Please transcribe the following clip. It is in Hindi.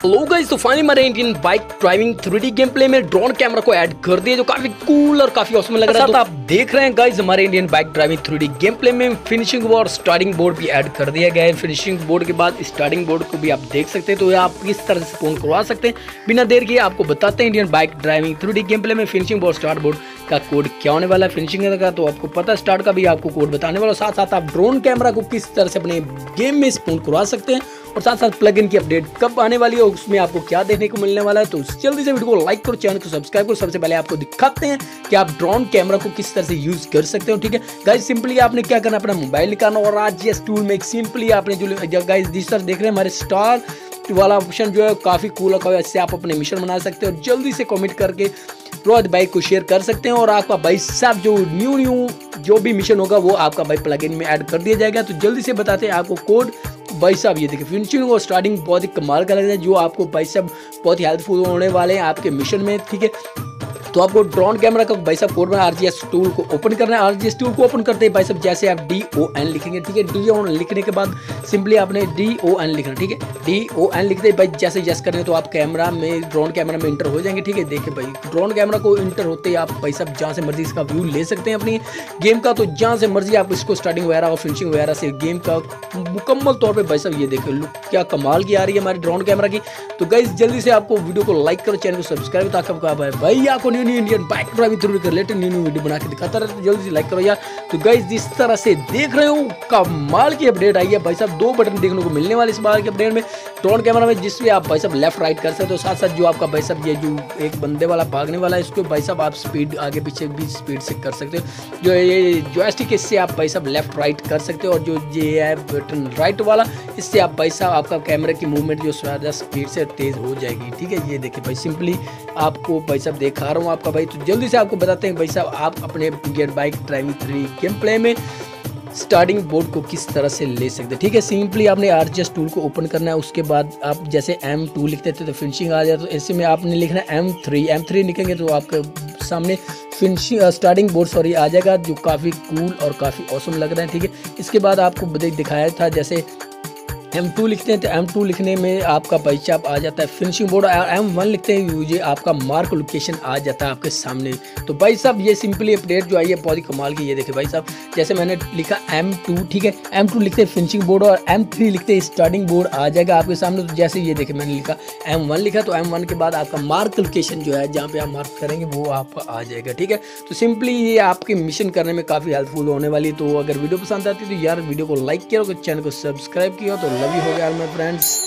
हेलो गाइस तो फाइनली हमारे Indian bike driving 3D game play में ड्रोन कैमरा को ऐड कर दिया जो काफ़ी कूल और काफ़ी औसम लग रहा है। तो आप देख रहे हैं गाइस हमारे Indian bike driving 3D game play में फिनिशिंग बोर्ड स्टार्टिंग बोर्ड भी ऐड कर दिया गया है। फिनिशिंग बोर्ड के बाद स्टार्टिंग बोर्ड को भी आप देख सकते हैं तो आप किस तरह से फ़ोन करवा सकते हैं। बिना देर के आपको बताते हैं Indian bike driving three game play में फिनिशिंग बोर्ड स्टार्ट बोर्ड का कोड क्या होने वाला है। फिनिशिंग का तो आपको पता स्टार्ट का भी आपको कोड बताने वाला साथ साथ आप ड्रोन कैमरा को किस तरह से अपने गेम में स्पून करवा सकते हैं और साथ साथ प्लग की अपडेट कब आने वाली है, उसमें आपको क्या देखने को मिलने वाला है तो जल्दी से वीडियो को लाइक करो चैनल को सब्सक्राइब करो, सबसे पहले आपको दिखाते हैं कि आप ड्रोन कैमरा को किस तरह से यूज़ कर सकते हो, ठीक है? गाइज़ सिंपली आपने क्या करना अपना मोबाइल निकालना और आज ये टूल में सिंपली आपने जो गाइज़ जिस तरह देख रहे हैं, हमारे स्टार वाला ऑप्शन जो है, काफ़ी कूल है, इससे आप अपने मिशन बना सकते हो, और जल्दी से कमेंट करके रोज बाइक को शेयर कर सकते हैं, और आपका बाइक सब जो न्यू न्यू जो भी मिशन होगा, वो आपका बाइक प्लग इन में ऐड कर दिया जाएगा तो जल्दी से बताते हैं आपको कोड भाई साहब, ये देखिए फिनिशिंग और स्टार्टिंग बहुत ही कमाल का लग रहा है, जो आपको भाई साहब बहुत ही हेल्पफुल होने वाले हैं आपके मिशन में, ठीक है? तो आपको ड्रोन कैमरा का भाई साहब कोड में आरजीएस टूल को ओपन करना है। आरजीएस टूल को ओपन करते हैं भाई साहब जैसे आप डी ओ एन लिखेंगे, ठीक है? डी ओ एन लिखने के बाद सिंपली आपने डी ओ एन लिखना, ठीक है? डी ओ एन लिखते भाई जैसे जैसे करें तो आप कैमरा में, ड्रोन कैमरा में इंटर हो जाएँगे, ठीक है? देखिए भाई, ड्रोन कैमरा को इंटर होते ही आप भाई साहब जहाँ से मर्ज़ी इसका व्यू ले सकते हैं अपनी गेम का। तो जहाँ से मर्ज़ी आप इसको स्टार्टिंग वगैरह और फिनिशिंग वगैरह से गेम का मुकम्मल तौर पर भाई साहब ये देखिए लुक क्या कमाल की आ रही है हमारे ड्रोन कैमरा की। तो गाइज़ जल्दी से आपको वीडियो को लाइक करो चैनल को सब्सक्राइब ताकि आपको भाई आपको new new Indian bike driving three latest new new video बना के दिखाता रहता जल्दी से लाइक करो यार। तो गाइज़ जिस तरह से देख रहे हो, कमाल की अपडेट आई है। भाई साहब, दो बटन देखने को मिलने वाले इस बार के अपडेट में। ड्रोन कैमरा में जिस भी आप भाई साहब लेफ़्ट राइट कर सकते हो तो साथ साथ जो आपका भाई साहब ये जो एक बंदे वाला भागने वाला है, इसको भाई साहब आप स्पीड आगे पीछे भी स्पीड से कर सकते हो। जो ये जॉयस्टिक इससे आप भाई साहब लेफ़्ट राइट कर सकते हो, और जो ये है बटन राइट वाला, इससे आप भाई साहब आपका कैमरा की मूवमेंट जो ज़्यादा स्पीड से तेज़ हो जाएगी। ठीक है, ये देखिए भाई सिंपली आपको भाई साहब दिखा रहा हूँ आपका भाई। तो जल्दी से आपको बताते हैं भाई साहब, आप अपने gate bike driving three game play में स्टार्टिंग बोर्ड को किस तरह से ले सकते? ठीक है सिंपली आपने आर टूल को ओपन करना है, उसके बाद आप जैसे एम टू लिखते थे तो फिनिशिंग आ जाए तो ऐसे में आपने लिखना है एम थ्री एम थ्री लिखेंगे तो आपके सामने फिनिशिंग स्टार्टिंग बोर्ड सॉरी आ जाएगा, जो काफ़ी कूल और काफ़ी औसम लग रहा है, ठीक है? इसके बाद आपको दिखाया था, जैसे एम टू लिखते हैं तो एम टू लिखने में आपका पहचाप आ जाता है फिनिशिंग बोर्ड एम वन लिखते हैं, ये आपका मार्क लोकेशन आ जाता है आपके सामने। तो भाई साहब, ये सिंपली अपडेट जो आई है, बहुत ही कमाल की, ये देखे भाई साहब, जैसे मैंने लिखा एम टू ठीक है? एम टू लिखते हैं फिनिशिंग बोर्ड और एम थ्री लिखते हैं स्टार्टिंग बोर्ड आ जाएगा आपके सामने। तो जैसे ये देखे मैंने लिखा एम वन लिखा तो एम वन के बाद आपका मार्क लोकेशन जो है, जहाँ पे आप मार्क करेंगे, वो आपका आ जाएगा, ठीक है? तो सिंपली ये आपके मिशन करने में काफ़ी हेल्पफुल होने वाली तो अगर वीडियो पसंद आती है तो यार वीडियो को लाइक हो चैनल को सब्सक्राइब किया तो लव यू हो गया माय फ्रेंड्स